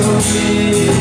You.